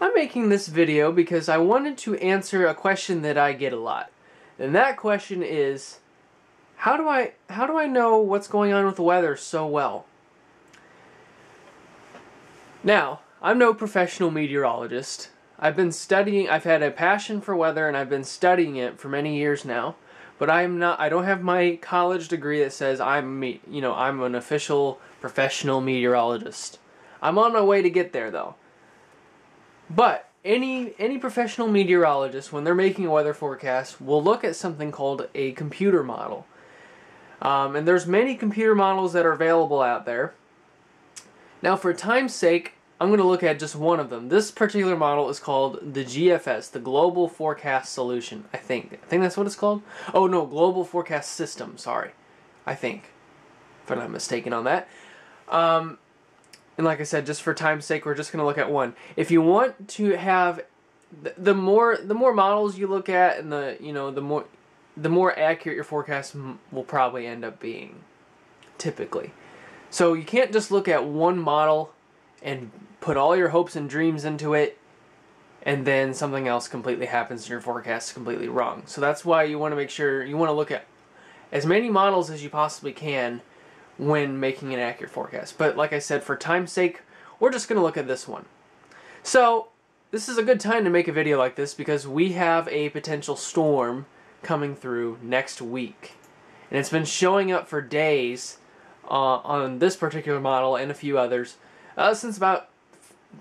I'm making this video because I wanted to answer a question that I get a lot. And that question is how do I how do I know what's going on with the weather so well? Now, I'm no professional meteorologist. I've been studying I've had a passion for weather and I've been studying it for many years now, but I'm not I don't have my college degree that says I'm you know, I'm an official professional meteorologist. I'm on my way to get there though. But any any professional meteorologist, when they're making a weather forecast, will look at something called a computer model. Um, and there's many computer models that are available out there. Now, for time's sake, I'm going to look at just one of them. This particular model is called the GFS, the Global Forecast Solution. I think. I think that's what it's called. Oh no, Global Forecast System. Sorry, I think, if I'm not mistaken on that. Um, and like I said, just for time's sake, we're just going to look at one. If you want to have the more the more models you look at, and the you know the more the more accurate your forecast will probably end up being, typically. So you can't just look at one model and put all your hopes and dreams into it, and then something else completely happens and your forecast is completely wrong. So that's why you want to make sure you want to look at as many models as you possibly can when making an accurate forecast. But like I said, for time's sake, we're just going to look at this one. So this is a good time to make a video like this because we have a potential storm coming through next week. And it's been showing up for days uh, on this particular model and a few others uh, since about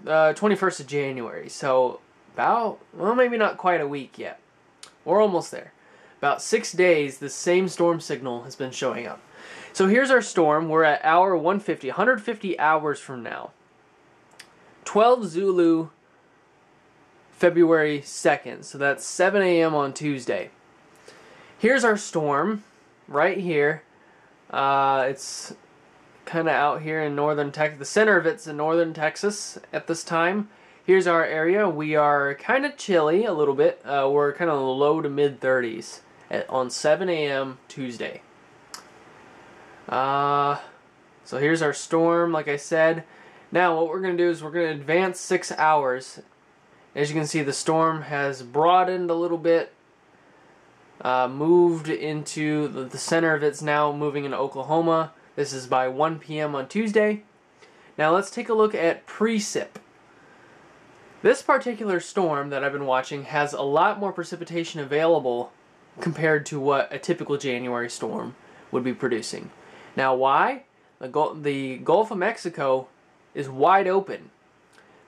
uh, 21st of January. So about, well, maybe not quite a week yet. We're almost there. About six days, the same storm signal has been showing up. So here's our storm. We're at hour 150, 150 hours from now. 12 Zulu, February 2nd. So that's 7 a.m. on Tuesday. Here's our storm right here. Uh, it's kind of out here in northern Texas. The center of it's in northern Texas at this time. Here's our area. We are kind of chilly a little bit. Uh, we're kind of low to mid 30s at, on 7 a.m. Tuesday. Uh, so here's our storm, like I said. Now what we're going to do is we're going to advance six hours. As you can see, the storm has broadened a little bit. Uh, moved into the, the center of it's now moving into Oklahoma. This is by 1 p.m. on Tuesday. Now let's take a look at precip. This particular storm that I've been watching has a lot more precipitation available compared to what a typical January storm would be producing. Now, why? The, Gulf, the Gulf of Mexico is wide open.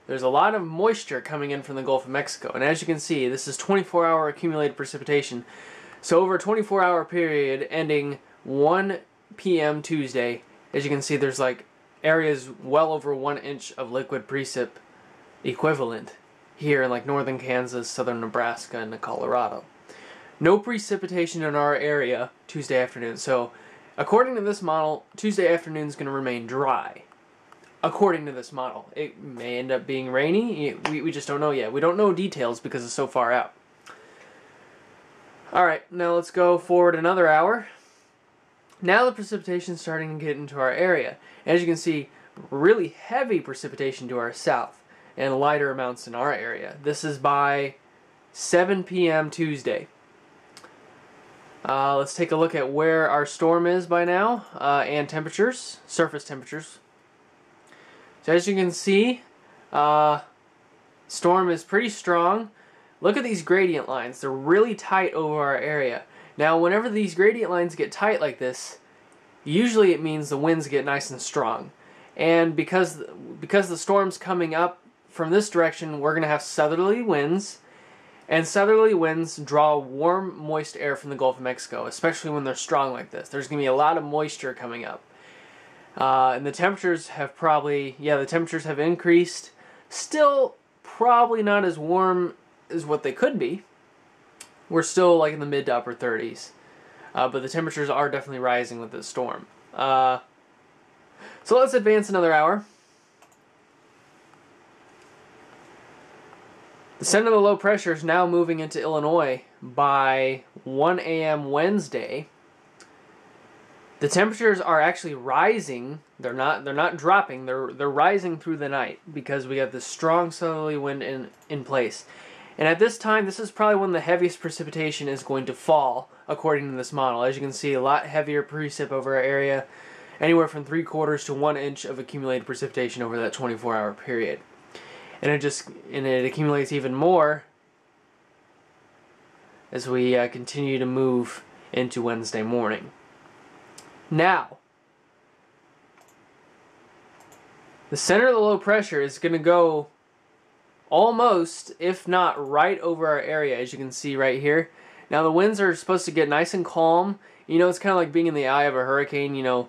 There's a lot of moisture coming in from the Gulf of Mexico. And as you can see, this is 24 hour accumulated precipitation. So, over a 24 hour period ending 1 p.m. Tuesday, as you can see, there's like areas well over one inch of liquid precip equivalent here in like northern Kansas, southern Nebraska, and Colorado. No precipitation in our area Tuesday afternoon. So, According to this model, Tuesday afternoon is going to remain dry. According to this model. It may end up being rainy. We, we just don't know yet. We don't know details because it's so far out. Alright, now let's go forward another hour. Now the precipitation is starting to get into our area. As you can see, really heavy precipitation to our south and lighter amounts in our area. This is by 7 p.m. Tuesday. Uh, let's take a look at where our storm is by now uh, and temperatures, surface temperatures. So as you can see, uh, storm is pretty strong. Look at these gradient lines. They're really tight over our area. Now, whenever these gradient lines get tight like this, usually it means the winds get nice and strong. And because because the storm's coming up from this direction, we're going to have southerly winds and southerly winds draw warm, moist air from the Gulf of Mexico, especially when they're strong like this. There's going to be a lot of moisture coming up. Uh, and the temperatures have probably, yeah, the temperatures have increased. Still, probably not as warm as what they could be. We're still like in the mid to upper 30s. Uh, but the temperatures are definitely rising with this storm. Uh, so let's advance another hour. The center of the low pressure is now moving into Illinois by 1 a.m. Wednesday. The temperatures are actually rising They're not they're not dropping. They're they're rising through the night because we have this strong southerly wind in in place. And at this time, this is probably when the heaviest precipitation is going to fall, according to this model. As you can see, a lot heavier precip over our area, anywhere from three quarters to one inch of accumulated precipitation over that 24-hour period. And it just and it accumulates even more as we uh, continue to move into Wednesday morning. Now, the center of the low pressure is going to go almost, if not right over our area, as you can see right here. Now, the winds are supposed to get nice and calm. You know, it's kind of like being in the eye of a hurricane. You know,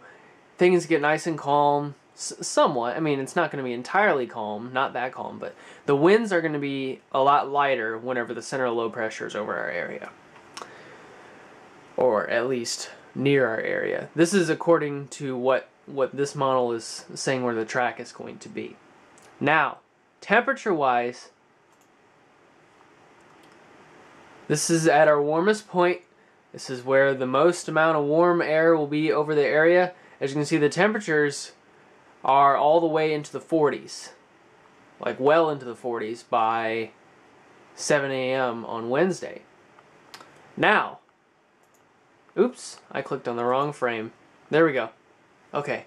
things get nice and calm, somewhat. I mean, it's not going to be entirely calm, not that calm, but the winds are going to be a lot lighter whenever the center of low pressure is over our area. Or at least near our area. This is according to what, what this model is saying where the track is going to be. Now, temperature-wise, this is at our warmest point. This is where the most amount of warm air will be over the area. As you can see, the temperatures are all the way into the 40s. Like well into the 40s by 7 a.m. on Wednesday. Now, Oops, I clicked on the wrong frame. There we go. Okay.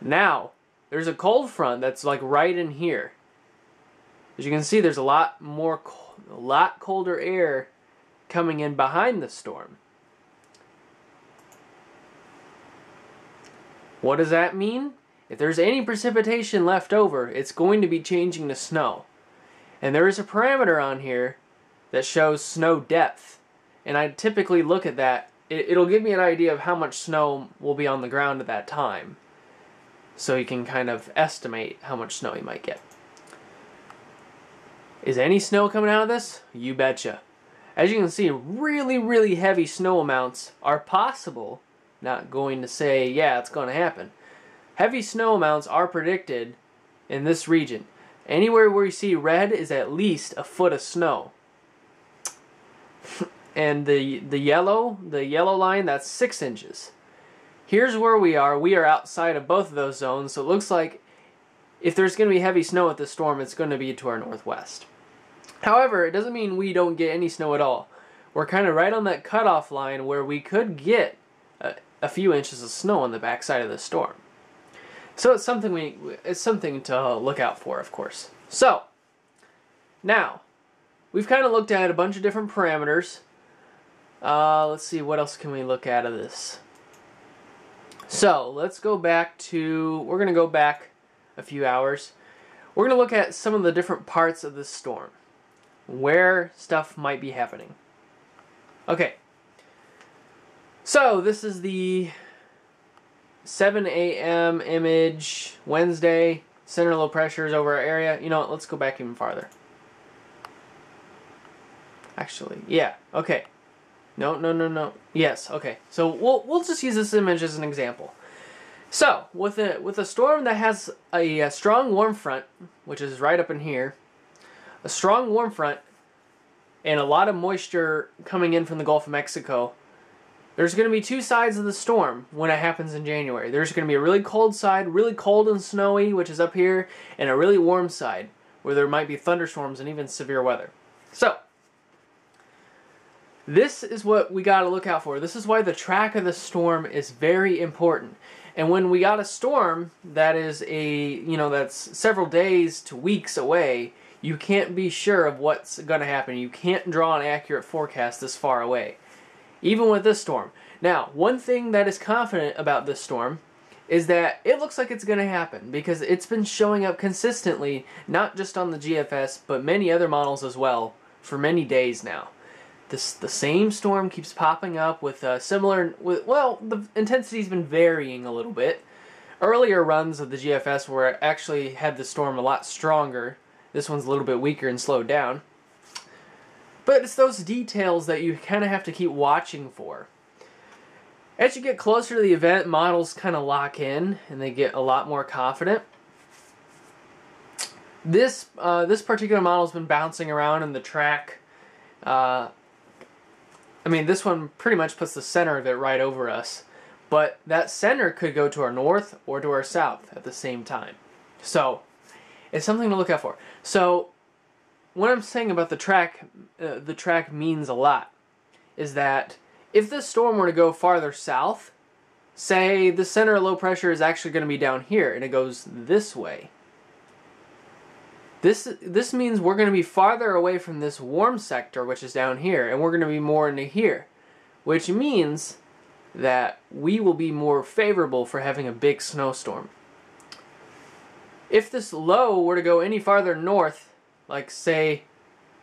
Now, there's a cold front that's like right in here. As you can see, there's a lot more, a lot colder air coming in behind the storm. What does that mean? If there's any precipitation left over, it's going to be changing to snow. And there is a parameter on here that shows snow depth. And I typically look at that it, it'll give me an idea of how much snow will be on the ground at that time. So you can kind of estimate how much snow you might get. Is any snow coming out of this? You betcha. As you can see, really, really heavy snow amounts are possible. Not going to say, yeah, it's going to happen. Heavy snow amounts are predicted in this region. Anywhere where you see red is at least a foot of snow. and the the yellow the yellow line that's six inches. Here's where we are. We are outside of both of those zones so it looks like if there's going to be heavy snow at the storm it's going to be to our northwest. However it doesn't mean we don't get any snow at all. We're kind of right on that cutoff line where we could get a, a few inches of snow on the backside of the storm so it's something we it's something to look out for of course so now we've kind of looked at a bunch of different parameters uh, let's see, what else can we look at of this? So, let's go back to, we're going to go back a few hours. We're going to look at some of the different parts of this storm. Where stuff might be happening. Okay. So, this is the 7 a.m. image, Wednesday, center low pressures over our area. You know what, let's go back even farther. Actually, yeah, okay. No, no, no, no. Yes, okay. So we'll we'll just use this image as an example. So with a with a storm that has a, a strong warm front, which is right up in here, a strong warm front, and a lot of moisture coming in from the Gulf of Mexico. There's going to be two sides of the storm when it happens in January. There's going to be a really cold side, really cold and snowy, which is up here, and a really warm side where there might be thunderstorms and even severe weather. So, this is what we got to look out for. This is why the track of the storm is very important. And when we got a storm that is a, you know, that's several days to weeks away, you can't be sure of what's going to happen. You can't draw an accurate forecast this far away. Even with this storm. Now, one thing that is confident about this storm is that it looks like it's going to happen because it's been showing up consistently, not just on the GFS, but many other models as well, for many days now. This the same storm keeps popping up with a similar with well the intensity's been varying a little bit. Earlier runs of the gfs were actually had the storm a lot stronger. This one's a little bit weaker and slowed down but it's those details that you kind of have to keep watching for as you get closer to the event models kind of lock in and they get a lot more confident this uh, this particular model's been bouncing around in the track uh, I mean, this one pretty much puts the center of it right over us. but that center could go to our north or to our south at the same time. So it's something to look out for. So what I'm saying about the track, uh, the track means a lot, is that if this storm were to go farther south, say the center of low pressure is actually going to be down here and it goes this way. This, this means we're going to be farther away from this warm sector, which is down here, and we're going to be more into here, which means that we will be more favorable for having a big snowstorm. If this low were to go any farther north, like say,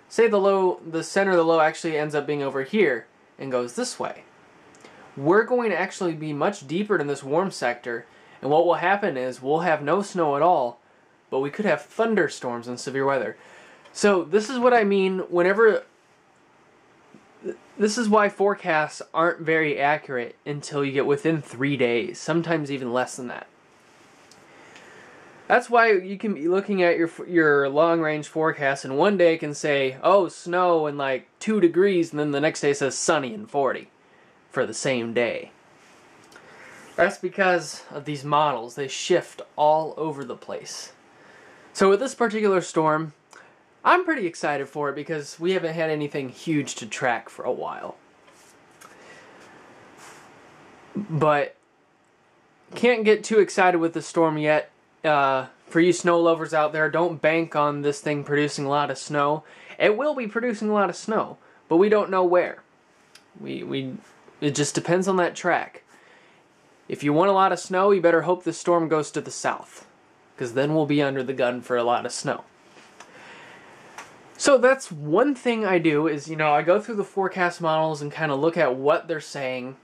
say the low, the center of the low actually ends up being over here and goes this way, we're going to actually be much deeper in this warm sector, and what will happen is we'll have no snow at all, but we could have thunderstorms and severe weather. So this is what I mean whenever this is why forecasts aren't very accurate until you get within three days, sometimes even less than that. That's why you can be looking at your your long range forecast, and one day can say, "Oh, snow and like two degrees," and then the next day says sunny and forty for the same day. That's because of these models; they shift all over the place. So with this particular storm, I'm pretty excited for it because we haven't had anything huge to track for a while. But can't get too excited with the storm yet. Uh, for you snow lovers out there, don't bank on this thing producing a lot of snow. It will be producing a lot of snow, but we don't know where. We we it just depends on that track. If you want a lot of snow, you better hope the storm goes to the south, because then we'll be under the gun for a lot of snow. So that's one thing I do is, you know, I go through the forecast models and kind of look at what they're saying.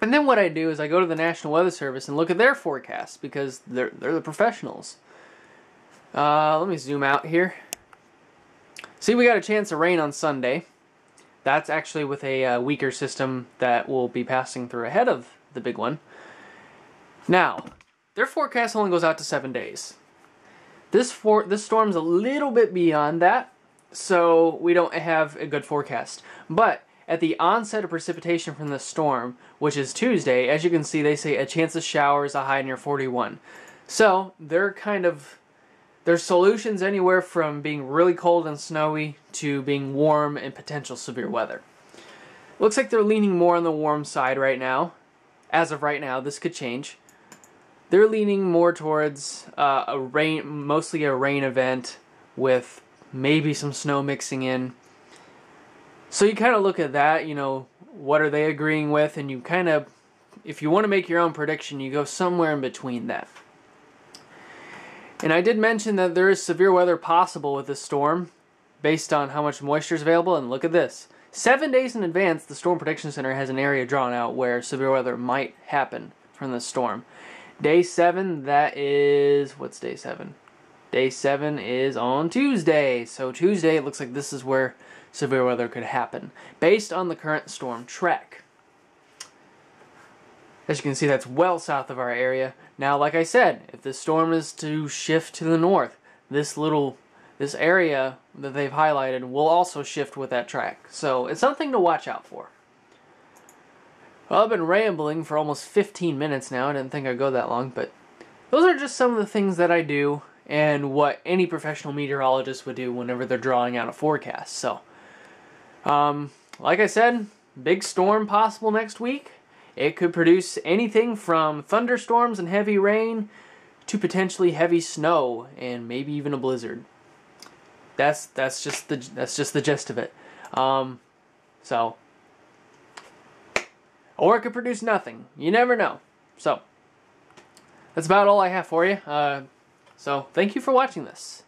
And then what I do is I go to the National Weather Service and look at their forecasts because they're they're the professionals. Uh, let me zoom out here. See, we got a chance of rain on Sunday. That's actually with a uh, weaker system that will be passing through ahead of the big one. Now, their forecast only goes out to seven days. This for this storm's a little bit beyond that, so we don't have a good forecast. But at the onset of precipitation from the storm, which is Tuesday, as you can see, they say a chance of showers, a high near 41. So they're kind of there's solutions anywhere from being really cold and snowy to being warm and potential severe weather. Looks like they're leaning more on the warm side right now. As of right now, this could change. They're leaning more towards uh, a rain, mostly a rain event with maybe some snow mixing in. So you kind of look at that, you know, what are they agreeing with, and you kind of, if you want to make your own prediction, you go somewhere in between that. And I did mention that there is severe weather possible with this storm based on how much moisture is available, and look at this. Seven days in advance, the Storm Prediction Center has an area drawn out where severe weather might happen from the storm. Day seven, that is, what's day seven? Day 7 is on Tuesday. So Tuesday, it looks like this is where severe weather could happen, based on the current storm track. As you can see, that's well south of our area. Now, like I said, if the storm is to shift to the north, this little, this area that they've highlighted will also shift with that track. So it's something to watch out for. Well, I've been rambling for almost 15 minutes now. I didn't think I'd go that long, but those are just some of the things that I do and what any professional meteorologist would do whenever they're drawing out a forecast. So, um, like I said, big storm possible next week. It could produce anything from thunderstorms and heavy rain to potentially heavy snow and maybe even a blizzard. That's that's just the that's just the gist of it. Um, so, or it could produce nothing. You never know. So, that's about all I have for you. Uh, so thank you for watching this.